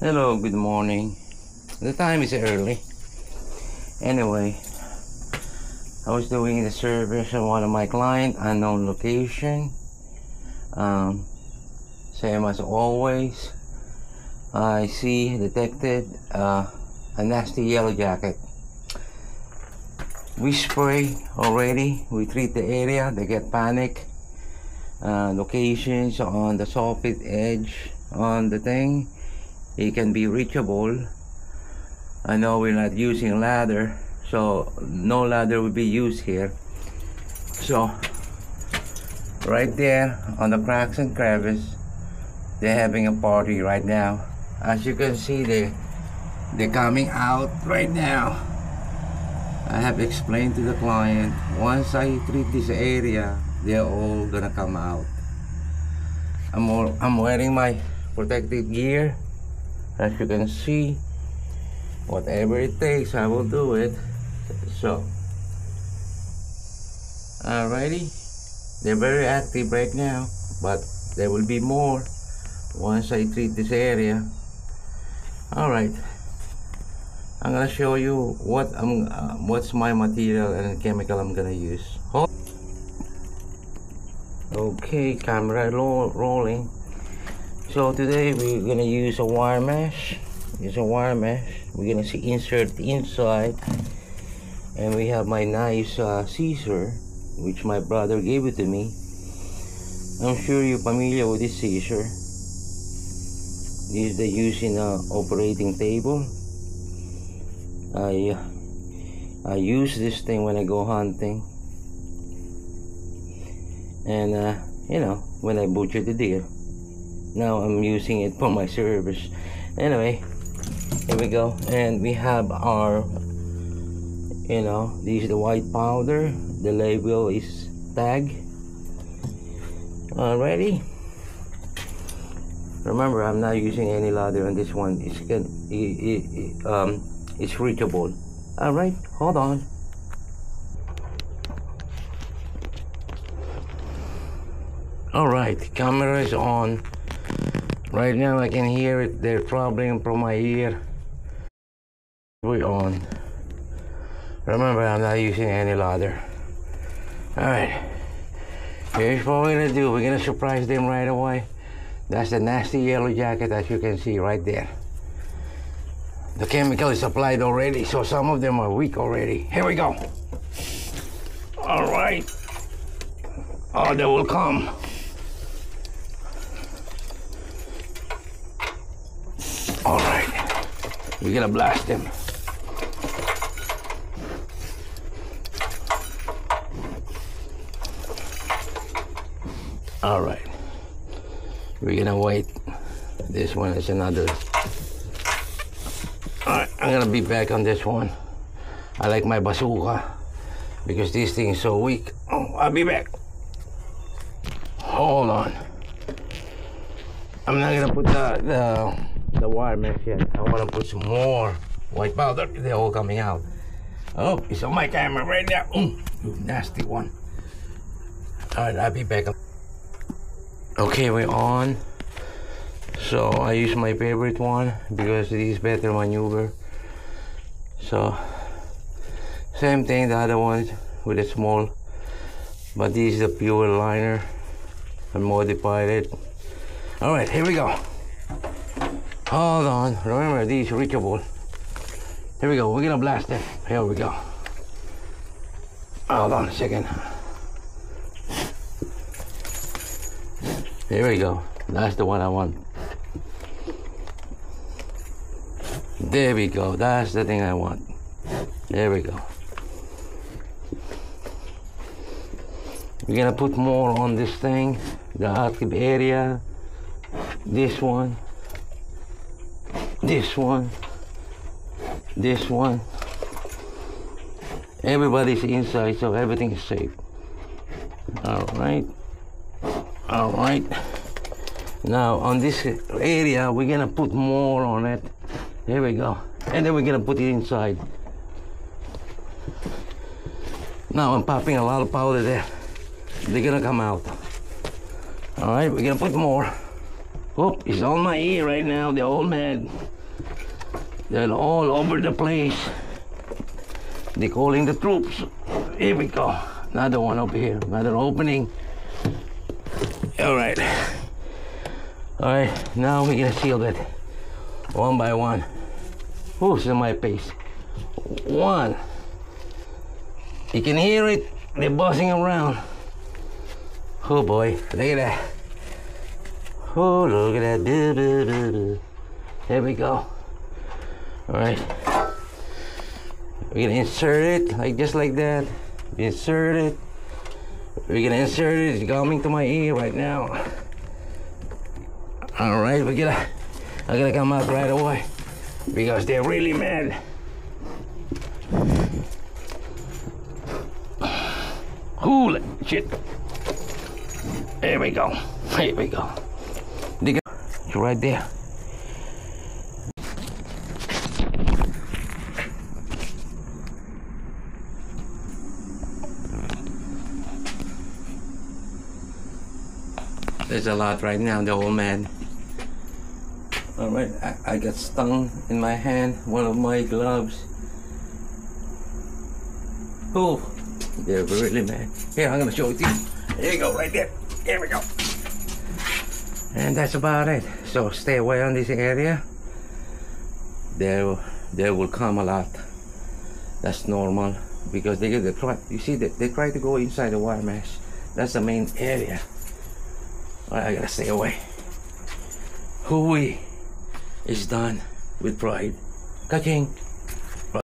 Hello, good morning. The time is early. Anyway, I was doing the service on one of my client, unknown location. Um, same as always. I see detected uh, a nasty yellow jacket. We spray already. We treat the area. They get panic. Uh, locations on the soffit edge on the thing. It can be reachable. I know we're not using ladder, so no ladder will be used here. So right there on the cracks and crevice, they're having a party right now. As you can see, they they're coming out right now. I have explained to the client once I treat this area, they're all gonna come out. I'm all, I'm wearing my protective gear. As you can see, whatever it takes, I will do it. So, alrighty, they're very active right now, but there will be more once I treat this area. Alright, I'm gonna show you what I'm, uh, what's my material and chemical I'm gonna use. Okay, camera ro rolling. So today we're gonna use a wire mesh. Use a wire mesh. We're gonna see insert inside, and we have my nice uh, scissor, which my brother gave it to me. I'm sure you're familiar with this scissor. This is the use in a operating table. I uh, I use this thing when I go hunting, and uh, you know when I butcher the deer now I'm using it for my service. Anyway here we go. And we have our you know this is the white powder. The label is tag. Already remember I'm not using any ladder on this one. It's good. It, it, um it's reachable. All right hold on. All right camera is on Right now I can hear it, they're troubling from my ear. We on. Remember, I'm not using any ladder. Alright. Here's what we're gonna do. We're gonna surprise them right away. That's the nasty yellow jacket as you can see right there. The chemical is applied already, so some of them are weak already. Here we go. Alright. Oh, they will come. All right, we're gonna blast him. All right, we're gonna wait. This one is another. All right, I'm gonna be back on this one. I like my bazooka because this thing is so weak. Oh, I'll be back. Hold on. I'm not gonna put the the the wire mesh yet. I want to put some more white powder. They're all coming out. Oh, it's on my camera right now. Mm, nasty one. All right, I'll be back. Okay, we're on. So I use my favorite one because it is better maneuver. So same thing, the other one with a small, but this is a pure liner. I modified it. All right, here we go. Hold on. Remember, these reachable. Here we go. We're gonna blast it. Here we go. Hold on a second. Here we go. That's the one I want. There we go. That's the thing I want. There we go. We're gonna put more on this thing, the active area, this one, this one, this one. Everybody's inside, so everything is safe. All right, all right. Now on this area, we're gonna put more on it. There we go, and then we're gonna put it inside. Now I'm popping a lot of powder there. They're gonna come out. All right, we're gonna put more. Oh, he's on my ear right now, the old man. They're all over the place. They're calling the troops. Here we go. Another one over here. Another opening. All right. All right. Now we're gonna seal it one by one. Who's in my pace? One. You can hear it. They're buzzing around. Oh boy, look at that. Oh, look at that. There we go. All right. We're gonna insert it like just like that. Insert it. We're gonna insert it. It's coming to my ear right now. All right, we're gonna. I'm gonna come out right away because they're really mad. Holy shit. There we go. Here we go. It's right there. There's a lot right now, the old man. Alright, I, I got stung in my hand, one of my gloves. Oh, they're really mad. Here, I'm gonna show it to you. There you go, right there. Here we go. And that's about it. So stay away on this area. There, there will come a lot. That's normal because they get the try. You see that they try to go inside the wire mesh. That's the main area. I gotta stay away. Hui is done with pride. Kaching.